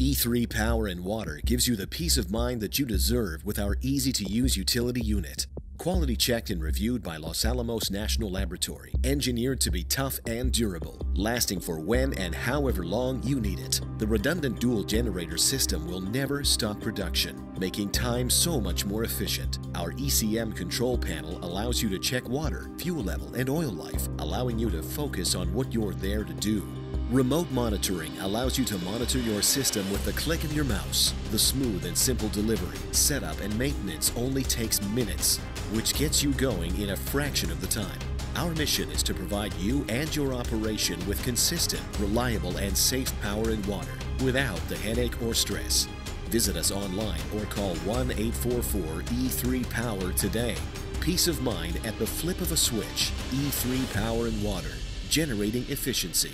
E3 Power and Water gives you the peace of mind that you deserve with our easy to use utility unit. Quality checked and reviewed by Los Alamos National Laboratory, engineered to be tough and durable, lasting for when and however long you need it. The redundant dual generator system will never stop production, making time so much more efficient. Our ECM control panel allows you to check water, fuel level, and oil life, allowing you to focus on what you're there to do. Remote monitoring allows you to monitor your system with the click of your mouse. The smooth and simple delivery, setup, and maintenance only takes minutes, which gets you going in a fraction of the time. Our mission is to provide you and your operation with consistent, reliable, and safe power and water without the headache or stress. Visit us online or call 1 844 E3 Power today. Peace of mind at the flip of a switch. E3 Power and Water, generating efficiency.